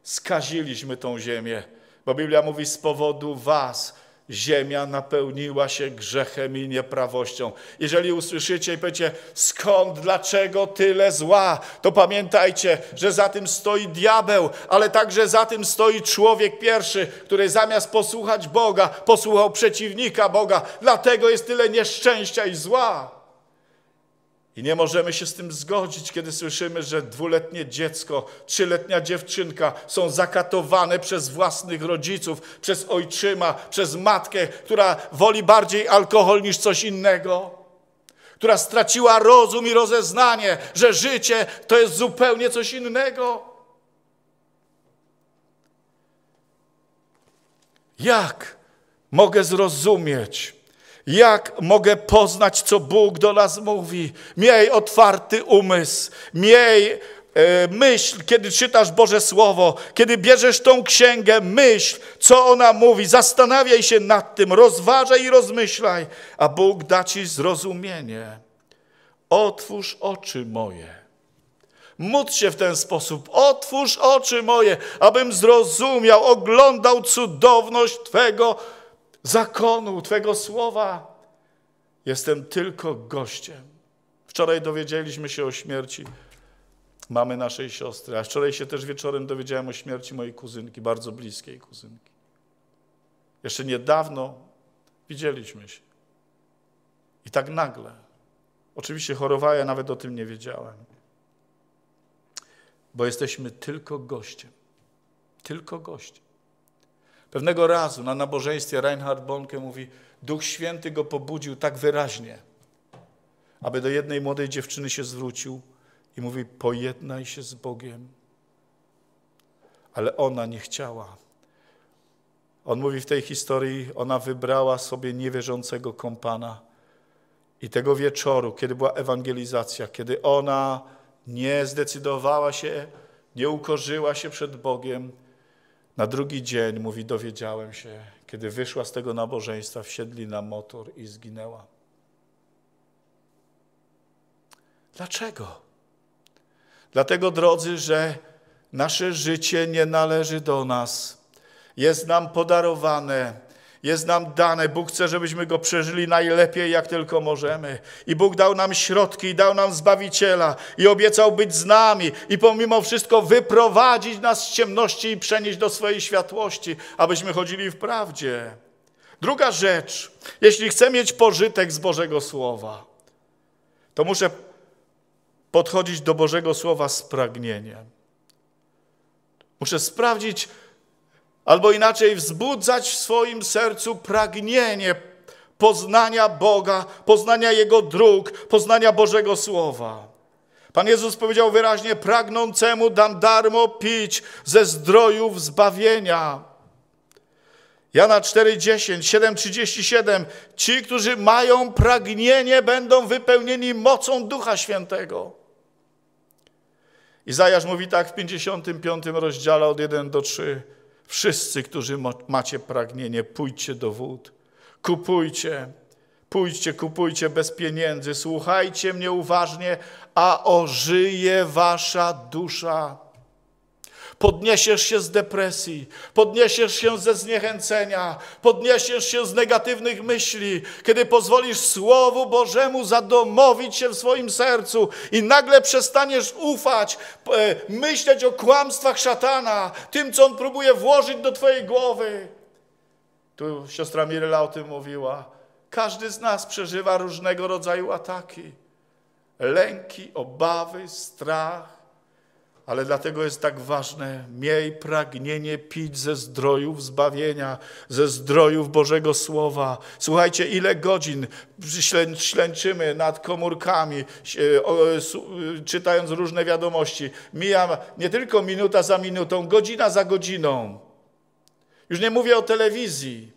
skaziliśmy tą ziemię. Bo Biblia mówi z powodu was ziemia napełniła się grzechem i nieprawością. Jeżeli usłyszycie i powiecie, skąd, dlaczego tyle zła, to pamiętajcie, że za tym stoi diabeł, ale także za tym stoi człowiek pierwszy, który zamiast posłuchać Boga, posłuchał przeciwnika Boga. Dlatego jest tyle nieszczęścia i zła. I nie możemy się z tym zgodzić, kiedy słyszymy, że dwuletnie dziecko, trzyletnia dziewczynka są zakatowane przez własnych rodziców, przez ojczyma, przez matkę, która woli bardziej alkohol niż coś innego, która straciła rozum i rozeznanie, że życie to jest zupełnie coś innego. Jak mogę zrozumieć, jak mogę poznać, co Bóg do nas mówi? Miej otwarty umysł, miej e, myśl, kiedy czytasz Boże Słowo, kiedy bierzesz tą księgę, myśl, co ona mówi, zastanawiaj się nad tym, rozważaj i rozmyślaj, a Bóg da ci zrozumienie. Otwórz oczy moje. Módl się w ten sposób. Otwórz oczy moje, abym zrozumiał, oglądał cudowność Twego zakonu, Twego słowa. Jestem tylko gościem. Wczoraj dowiedzieliśmy się o śmierci mamy naszej siostry, a wczoraj się też wieczorem dowiedziałem o śmierci mojej kuzynki, bardzo bliskiej kuzynki. Jeszcze niedawno widzieliśmy się. I tak nagle. Oczywiście chorowała, ja nawet o tym nie wiedziałem. Bo jesteśmy tylko gościem. Tylko gościem. Pewnego razu na nabożeństwie Reinhard Bonke mówi, Duch Święty go pobudził tak wyraźnie, aby do jednej młodej dziewczyny się zwrócił i mówi, pojednaj się z Bogiem. Ale ona nie chciała. On mówi w tej historii, ona wybrała sobie niewierzącego kompana. I tego wieczoru, kiedy była ewangelizacja, kiedy ona nie zdecydowała się, nie ukorzyła się przed Bogiem, na drugi dzień, mówi, dowiedziałem się, kiedy wyszła z tego nabożeństwa, wsiedli na motor i zginęła. Dlaczego? Dlatego, drodzy, że nasze życie nie należy do nas. Jest nam podarowane jest nam dane. Bóg chce, żebyśmy go przeżyli najlepiej, jak tylko możemy. I Bóg dał nam środki, dał nam Zbawiciela, i obiecał być z nami, i pomimo wszystko wyprowadzić nas z ciemności i przenieść do swojej światłości, abyśmy chodzili w prawdzie. Druga rzecz, jeśli chcę mieć pożytek z Bożego Słowa, to muszę podchodzić do Bożego Słowa z pragnieniem. Muszę sprawdzić, albo inaczej wzbudzać w swoim sercu pragnienie poznania Boga, poznania Jego dróg, poznania Bożego Słowa. Pan Jezus powiedział wyraźnie: Pragnącemu dam darmo pić ze zdrojów zbawienia. Jana 4:10, 7:37. Ci, którzy mają pragnienie, będą wypełnieni mocą Ducha Świętego. Izajasz mówi tak w 55 rozdziale od 1 do 3. Wszyscy, którzy macie pragnienie, pójdźcie do wód. Kupujcie, pójdźcie, kupujcie bez pieniędzy. Słuchajcie mnie uważnie, a ożyje wasza dusza. Podniesiesz się z depresji, podniesiesz się ze zniechęcenia, podniesiesz się z negatywnych myśli, kiedy pozwolisz Słowu Bożemu zadomowić się w swoim sercu i nagle przestaniesz ufać, e, myśleć o kłamstwach szatana, tym, co on próbuje włożyć do twojej głowy. Tu siostra Mirela o tym mówiła. Każdy z nas przeżywa różnego rodzaju ataki, lęki, obawy, strach, ale dlatego jest tak ważne, miej pragnienie pić ze zdrojów zbawienia, ze zdrojów Bożego Słowa. Słuchajcie, ile godzin ślęczymy nad komórkami, czytając różne wiadomości. Mija nie tylko minuta za minutą, godzina za godziną. Już nie mówię o telewizji.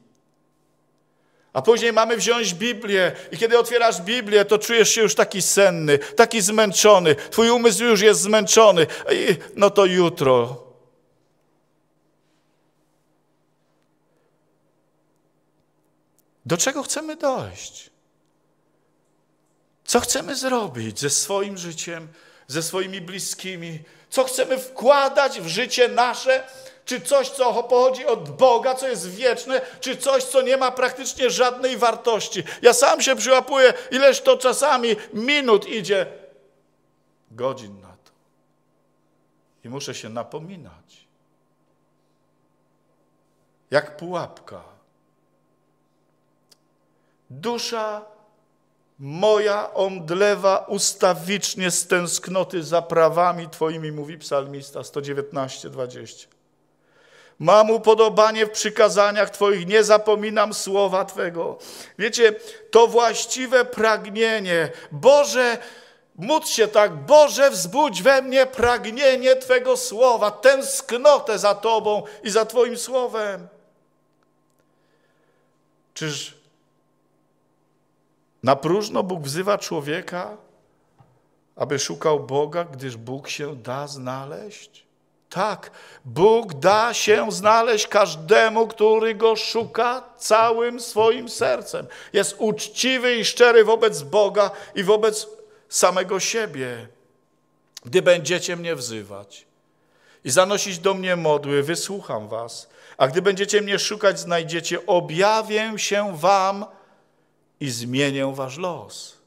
A później mamy wziąć Biblię i kiedy otwierasz Biblię, to czujesz się już taki senny, taki zmęczony. Twój umysł już jest zmęczony. No to jutro. Do czego chcemy dojść? Co chcemy zrobić ze swoim życiem, ze swoimi bliskimi? Co chcemy wkładać w życie nasze, czy coś, co pochodzi od Boga, co jest wieczne, czy coś, co nie ma praktycznie żadnej wartości. Ja sam się przyłapuję, ileż to czasami minut idzie, godzin na to. I muszę się napominać. Jak pułapka. Dusza moja omdlewa ustawicznie z tęsknoty za prawami Twoimi, mówi psalmista 119, 20. Mam upodobanie w przykazaniach Twoich, nie zapominam słowa Twego. Wiecie, to właściwe pragnienie. Boże, módl się tak, Boże, wzbudź we mnie pragnienie Twego słowa, tęsknotę za Tobą i za Twoim słowem. Czyż na próżno Bóg wzywa człowieka, aby szukał Boga, gdyż Bóg się da znaleźć? Tak, Bóg da się znaleźć każdemu, który go szuka całym swoim sercem. Jest uczciwy i szczery wobec Boga i wobec samego siebie. Gdy będziecie mnie wzywać i zanosić do mnie modły, wysłucham was. A gdy będziecie mnie szukać, znajdziecie, objawię się wam i zmienię wasz los.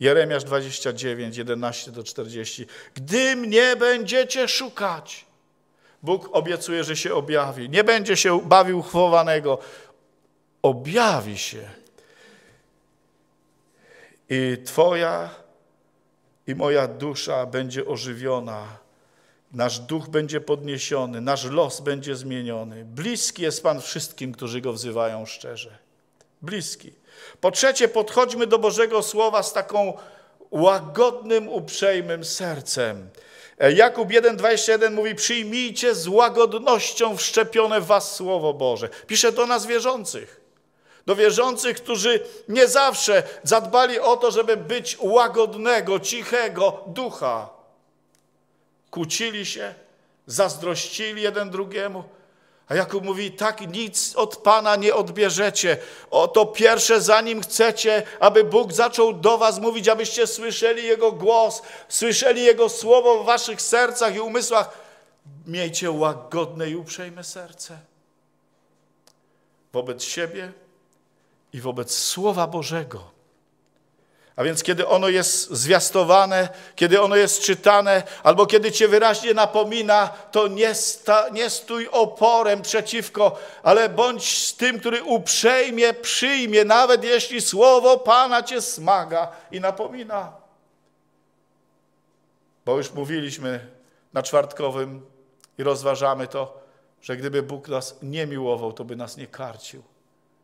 Jeremiasz 29, 11 do 40. Gdy mnie będziecie szukać, Bóg obiecuje, że się objawi. Nie będzie się bawił chowanego. Objawi się. I Twoja i moja dusza będzie ożywiona. Nasz duch będzie podniesiony, nasz los będzie zmieniony. Bliski jest Pan wszystkim, którzy Go wzywają szczerze. Bliski. Po trzecie, podchodźmy do Bożego Słowa z taką łagodnym, uprzejmym sercem. E, Jakub 1,21 mówi: Przyjmijcie z łagodnością wszczepione w Was Słowo Boże. Pisze do nas wierzących. Do wierzących, którzy nie zawsze zadbali o to, żeby być łagodnego, cichego ducha. Kłócili się, zazdrościli jeden drugiemu a Jakub mówi, tak nic od Pana nie odbierzecie. Oto pierwsze, zanim chcecie, aby Bóg zaczął do was mówić, abyście słyszeli Jego głos, słyszeli Jego słowo w waszych sercach i umysłach, miejcie łagodne i uprzejme serce wobec siebie i wobec Słowa Bożego. A więc kiedy ono jest zwiastowane, kiedy ono jest czytane, albo kiedy cię wyraźnie napomina, to nie, sta, nie stój oporem przeciwko, ale bądź tym, który uprzejmie przyjmie, nawet jeśli słowo Pana cię smaga i napomina. Bo już mówiliśmy na czwartkowym i rozważamy to, że gdyby Bóg nas nie miłował, to by nas nie karcił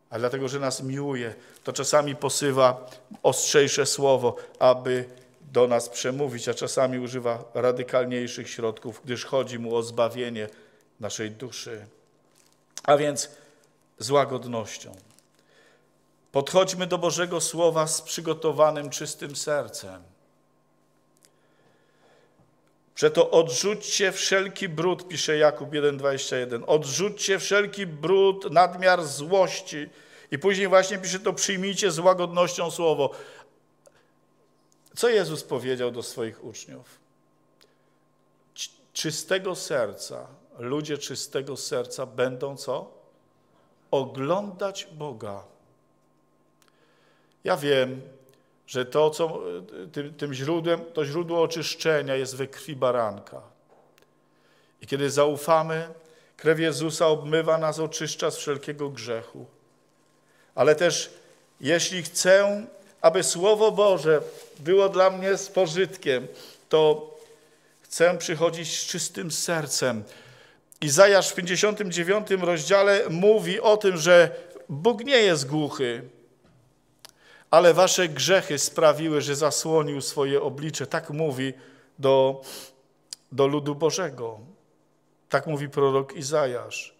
ale dlatego, że nas miłuje, to czasami posywa ostrzejsze słowo, aby do nas przemówić, a czasami używa radykalniejszych środków, gdyż chodzi mu o zbawienie naszej duszy. A więc z łagodnością. Podchodźmy do Bożego Słowa z przygotowanym, czystym sercem. Przeto odrzućcie wszelki brud, pisze Jakub 1,21. Odrzućcie wszelki brud, nadmiar złości. I później właśnie pisze to, przyjmijcie z łagodnością słowo. Co Jezus powiedział do swoich uczniów? Czystego serca, ludzie czystego serca będą co? Oglądać Boga. Ja wiem, że to, co, tym, tym źródłem, to źródło oczyszczenia jest we krwi baranka. I kiedy zaufamy, krew Jezusa obmywa nas, oczyszcza z wszelkiego grzechu. Ale też, jeśli chcę aby Słowo Boże było dla mnie z pożytkiem, to chcę przychodzić z czystym sercem. Izajasz w 59 rozdziale mówi o tym, że Bóg nie jest głuchy, ale wasze grzechy sprawiły, że zasłonił swoje oblicze. Tak mówi do, do ludu Bożego. Tak mówi prorok Izajasz.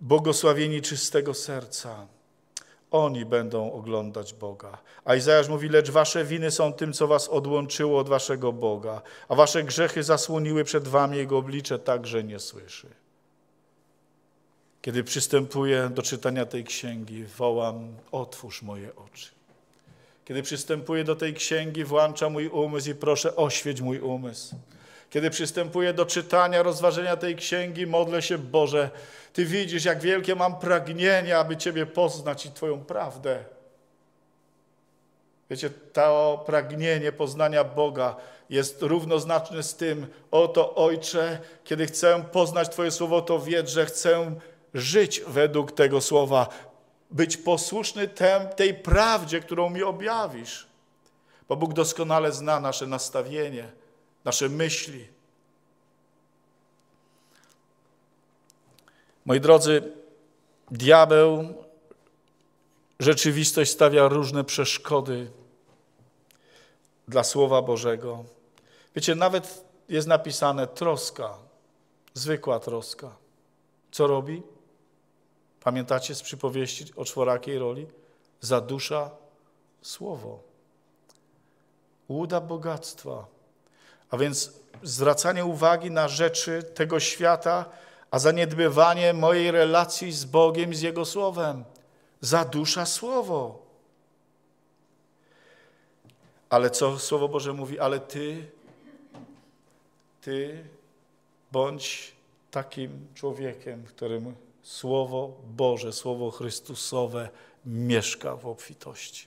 Błogosławieni czystego serca. Oni będą oglądać Boga. A Izajasz mówi, lecz wasze winy są tym, co was odłączyło od waszego Boga, a wasze grzechy zasłoniły przed wami Jego oblicze, tak, że nie słyszy. Kiedy przystępuję do czytania tej księgi, wołam: Otwórz moje oczy. Kiedy przystępuję do tej księgi, włączam mój umysł i proszę, oświeć mój umysł. Kiedy przystępuję do czytania, rozważenia tej księgi, modlę się, Boże, Ty widzisz, jak wielkie mam pragnienie, aby Ciebie poznać i Twoją prawdę. Wiecie, to pragnienie poznania Boga jest równoznaczne z tym, oto Ojcze, kiedy chcę poznać Twoje słowo, to wiedz, że chcę żyć według tego słowa, być posłuszny tej prawdzie, którą mi objawisz. Bo Bóg doskonale zna nasze nastawienie, nasze myśli. Moi drodzy, diabeł, rzeczywistość stawia różne przeszkody dla Słowa Bożego. Wiecie, nawet jest napisane troska, zwykła troska. Co robi? Pamiętacie z przypowieści o czworakiej roli? Zadusza słowo. Łuda bogactwa. A więc zwracanie uwagi na rzeczy tego świata, a zaniedbywanie mojej relacji z Bogiem, z Jego Słowem. Zadusza słowo. Ale co Słowo Boże mówi? Ale ty, ty bądź takim człowiekiem, którym Słowo Boże, Słowo Chrystusowe mieszka w obfitości.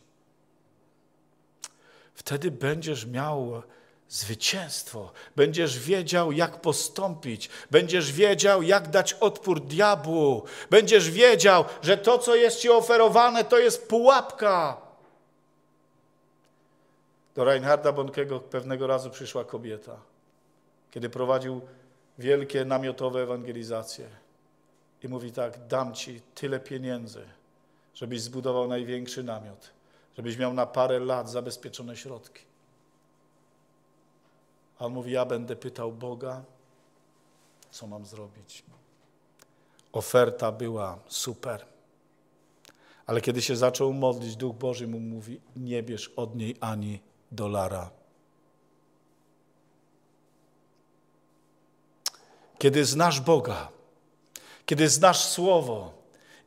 Wtedy będziesz miał zwycięstwo, będziesz wiedział, jak postąpić, będziesz wiedział, jak dać odpór diabłu, będziesz wiedział, że to, co jest ci oferowane, to jest pułapka. Do Reinharda Bonkego pewnego razu przyszła kobieta, kiedy prowadził wielkie namiotowe ewangelizacje i mówi tak: Dam ci tyle pieniędzy, żebyś zbudował największy namiot, żebyś miał na parę lat zabezpieczone środki. A on mówi: Ja będę pytał Boga, co mam zrobić. Oferta była super. Ale kiedy się zaczął modlić, Duch Boży mu mówi: Nie bierz od niej ani dolara. Kiedy znasz Boga, kiedy znasz Słowo,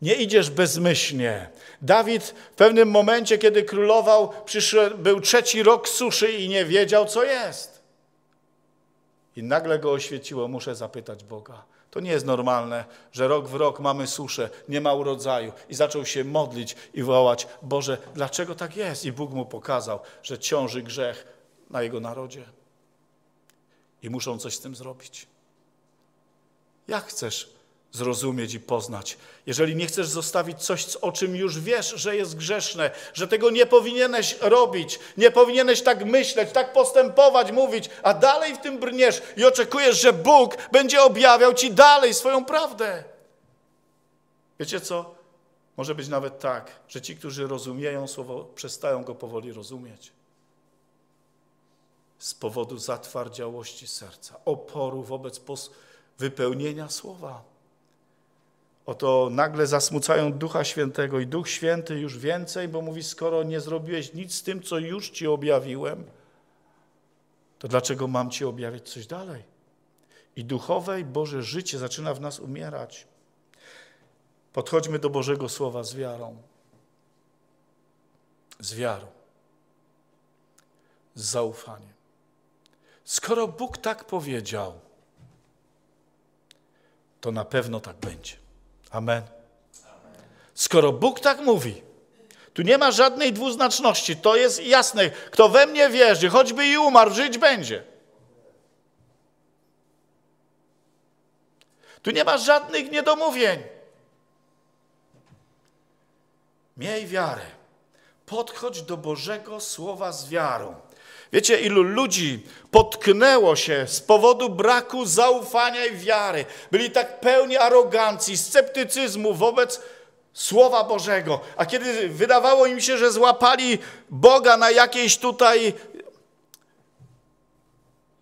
nie idziesz bezmyślnie. Dawid w pewnym momencie, kiedy królował, przyszedł, był trzeci rok suszy i nie wiedział, co jest. I nagle go oświeciło, muszę zapytać Boga. To nie jest normalne, że rok w rok mamy suszę, nie ma urodzaju. I zaczął się modlić i wołać, Boże, dlaczego tak jest? I Bóg mu pokazał, że ciąży grzech na jego narodzie. I muszą coś z tym zrobić. Jak chcesz zrozumieć i poznać. Jeżeli nie chcesz zostawić coś, o czym już wiesz, że jest grzeszne, że tego nie powinieneś robić, nie powinieneś tak myśleć, tak postępować, mówić, a dalej w tym brniesz i oczekujesz, że Bóg będzie objawiał ci dalej swoją prawdę. Wiecie co? Może być nawet tak, że ci, którzy rozumieją słowo, przestają go powoli rozumieć. Z powodu zatwardziałości serca, oporu wobec wypełnienia słowa. Oto nagle zasmucają Ducha Świętego i Duch Święty już więcej, bo mówi, skoro nie zrobiłeś nic z tym, co już Ci objawiłem, to dlaczego mam Ci objawić coś dalej? I duchowe i Boże życie zaczyna w nas umierać. Podchodźmy do Bożego Słowa z wiarą. Z wiarą. Z zaufaniem. Skoro Bóg tak powiedział, to na pewno tak będzie. Amen. Skoro Bóg tak mówi, tu nie ma żadnej dwuznaczności, to jest jasne. Kto we mnie wierzy, choćby i umarł, żyć będzie. Tu nie ma żadnych niedomówień. Miej wiarę. Podchodź do Bożego Słowa z wiarą. Wiecie, ilu ludzi potknęło się z powodu braku zaufania i wiary. Byli tak pełni arogancji, sceptycyzmu wobec Słowa Bożego. A kiedy wydawało im się, że złapali Boga na jakiejś tutaj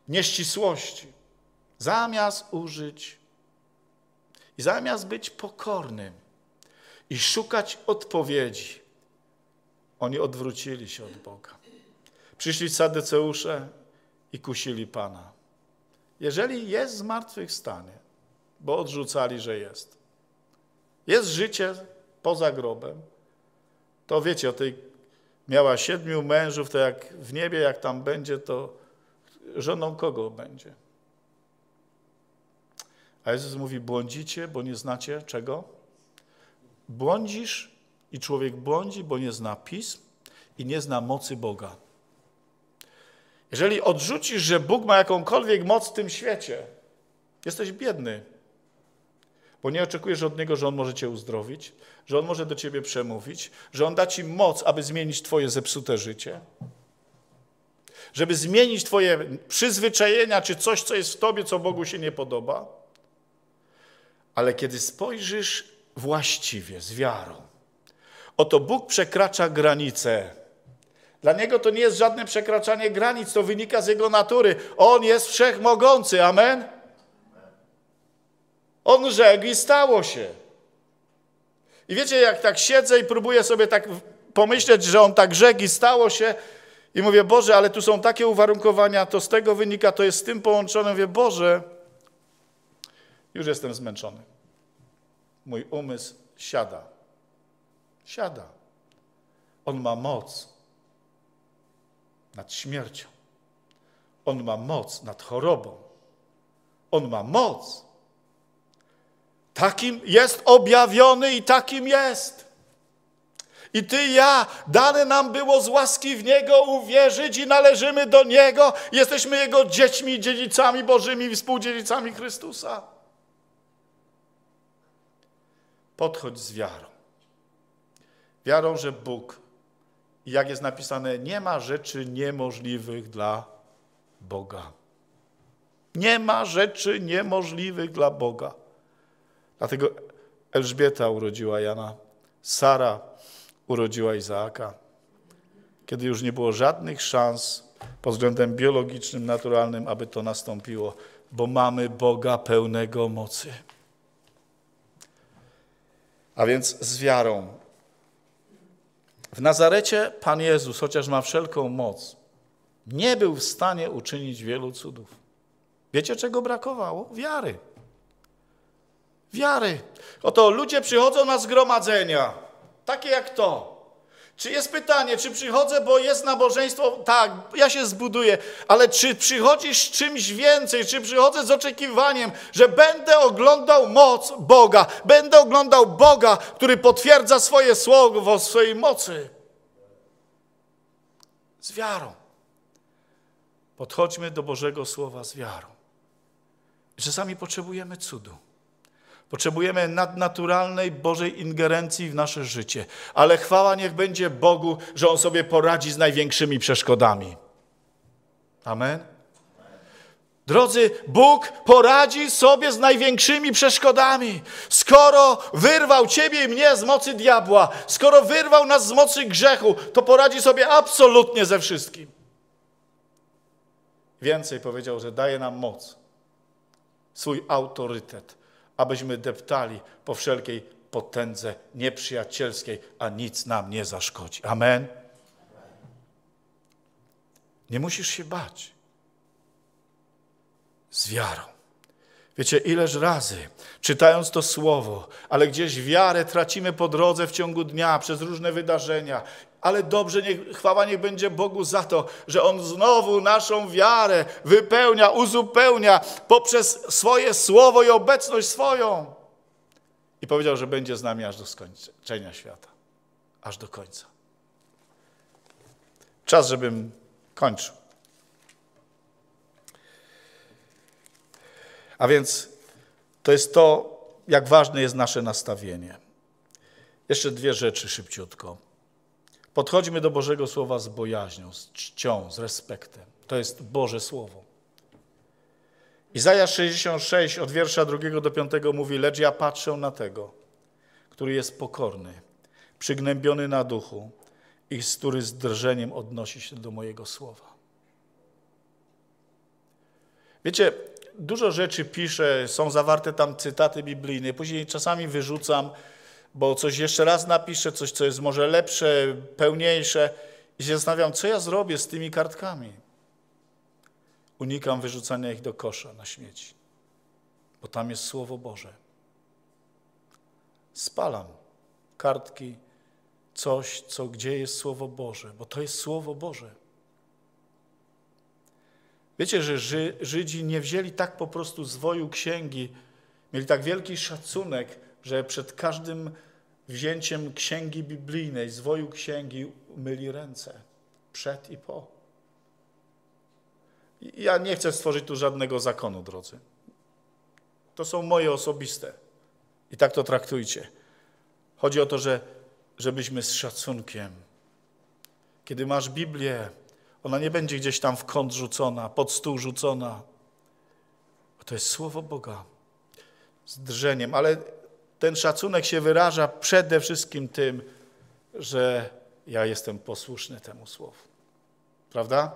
nieścisłości, zamiast użyć i zamiast być pokornym i szukać odpowiedzi, oni odwrócili się od Boga. Przyszli sadyceusze i kusili Pana. Jeżeli jest zmartwychwstanie, bo odrzucali, że jest, jest życie poza grobem, to wiecie, o tej miała siedmiu mężów, to jak w niebie, jak tam będzie, to żoną kogo będzie? A Jezus mówi, błądzicie, bo nie znacie czego? Błądzisz i człowiek błądzi, bo nie zna pism i nie zna mocy Boga. Jeżeli odrzucisz, że Bóg ma jakąkolwiek moc w tym świecie, jesteś biedny, bo nie oczekujesz od Niego, że On może cię uzdrowić, że On może do ciebie przemówić, że On da ci moc, aby zmienić twoje zepsute życie, żeby zmienić twoje przyzwyczajenia, czy coś, co jest w tobie, co Bogu się nie podoba. Ale kiedy spojrzysz właściwie, z wiarą, oto Bóg przekracza granice dla niego to nie jest żadne przekraczanie granic, to wynika z jego natury. On jest wszechmogący, amen? On rzekł i stało się. I wiecie, jak tak siedzę i próbuję sobie tak pomyśleć, że on tak rzekł i stało się, i mówię, Boże, ale tu są takie uwarunkowania, to z tego wynika, to jest z tym połączone. Mówię, Boże, już jestem zmęczony. Mój umysł siada. Siada. On ma moc nad śmiercią. On ma moc nad chorobą. On ma moc. Takim jest objawiony i takim jest. I ty i ja, dane nam było z łaski w Niego uwierzyć i należymy do Niego. Jesteśmy Jego dziećmi, dziedzicami Bożymi, współdziedzicami Chrystusa. Podchodź z wiarą. Wiarą, że Bóg i jak jest napisane, nie ma rzeczy niemożliwych dla Boga. Nie ma rzeczy niemożliwych dla Boga. Dlatego Elżbieta urodziła Jana, Sara urodziła Izaaka. Kiedy już nie było żadnych szans pod względem biologicznym, naturalnym, aby to nastąpiło, bo mamy Boga pełnego mocy. A więc z wiarą w Nazarecie Pan Jezus, chociaż ma wszelką moc, nie był w stanie uczynić wielu cudów. Wiecie, czego brakowało? Wiary. Wiary. Oto ludzie przychodzą na zgromadzenia, takie jak to. Czy jest pytanie, czy przychodzę, bo jest nabożeństwo? Tak, ja się zbuduję, ale czy przychodzisz z czymś więcej? Czy przychodzę z oczekiwaniem, że będę oglądał moc Boga, będę oglądał Boga, który potwierdza swoje słowo swojej mocy? Z wiarą. Podchodźmy do Bożego Słowa z wiarą. Czasami potrzebujemy cudu. Potrzebujemy nadnaturalnej Bożej ingerencji w nasze życie. Ale chwała niech będzie Bogu, że On sobie poradzi z największymi przeszkodami. Amen. Drodzy, Bóg poradzi sobie z największymi przeszkodami. Skoro wyrwał ciebie i mnie z mocy diabła, skoro wyrwał nas z mocy grzechu, to poradzi sobie absolutnie ze wszystkim. Więcej powiedział, że daje nam moc, swój autorytet abyśmy deptali po wszelkiej potędze nieprzyjacielskiej, a nic nam nie zaszkodzi. Amen. Nie musisz się bać. Z wiarą. Wiecie, ileż razy, czytając to słowo, ale gdzieś wiarę tracimy po drodze w ciągu dnia przez różne wydarzenia. Ale dobrze, niech, chwała niech będzie Bogu za to, że On znowu naszą wiarę wypełnia, uzupełnia poprzez swoje słowo i obecność swoją. I powiedział, że będzie z nami aż do skończenia świata. Aż do końca. Czas, żebym kończył. A więc to jest to, jak ważne jest nasze nastawienie. Jeszcze dwie rzeczy szybciutko. Podchodźmy do Bożego Słowa z bojaźnią, z czcią, z respektem. To jest Boże Słowo. Izajasz 66 od wiersza drugiego do piątego mówi, lecz ja patrzę na tego, który jest pokorny, przygnębiony na duchu i który z drżeniem odnosi się do mojego słowa. Wiecie, dużo rzeczy piszę, są zawarte tam cytaty biblijne, później czasami wyrzucam, bo coś jeszcze raz napiszę, coś, co jest może lepsze, pełniejsze i się zastanawiam, co ja zrobię z tymi kartkami. Unikam wyrzucania ich do kosza na śmieci, bo tam jest Słowo Boże. Spalam kartki, coś, co, gdzie jest Słowo Boże, bo to jest Słowo Boże. Wiecie, że Ży, Żydzi nie wzięli tak po prostu zwoju księgi, mieli tak wielki szacunek, że przed każdym wzięciem księgi biblijnej, zwoju księgi, myli ręce przed i po. Ja nie chcę stworzyć tu żadnego zakonu, drodzy. To są moje osobiste. I tak to traktujcie. Chodzi o to, że, żebyśmy z szacunkiem, kiedy masz Biblię, ona nie będzie gdzieś tam w kąt rzucona, pod stół rzucona. To jest słowo Boga z drżeniem, ale ten szacunek się wyraża przede wszystkim tym, że ja jestem posłuszny temu słowu. Prawda?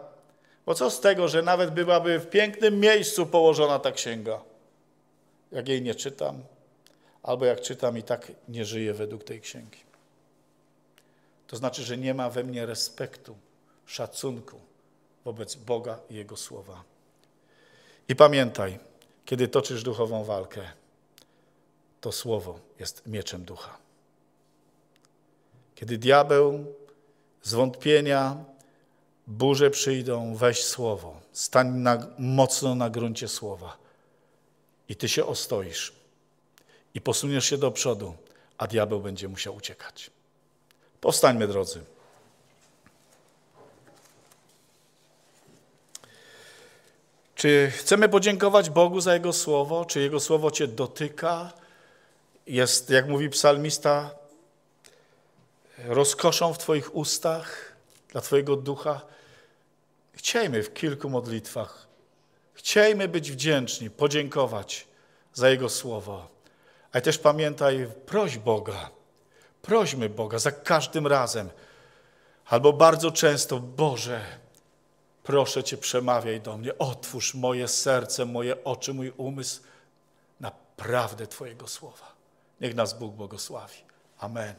Bo co z tego, że nawet byłaby w pięknym miejscu położona ta księga, jak jej nie czytam, albo jak czytam i tak nie żyję według tej księgi. To znaczy, że nie ma we mnie respektu, szacunku wobec Boga i Jego słowa. I pamiętaj, kiedy toczysz duchową walkę, to słowo jest mieczem ducha. Kiedy diabeł, zwątpienia, burze przyjdą, weź słowo, stań na, mocno na gruncie słowa i ty się ostoisz i posuniesz się do przodu, a diabeł będzie musiał uciekać. Powstańmy, drodzy. Czy chcemy podziękować Bogu za Jego słowo? Czy Jego słowo Cię dotyka? Jest, jak mówi psalmista, rozkoszą w Twoich ustach, dla Twojego ducha. Chciejmy w kilku modlitwach, chciejmy być wdzięczni, podziękować za Jego słowo. Ale też pamiętaj, proś Boga, prośmy Boga za każdym razem, albo bardzo często, Boże, proszę Cię, przemawiaj do mnie, otwórz moje serce, moje oczy, mój umysł na prawdę Twojego słowa. Niech nas Bóg błogosławi. Amen.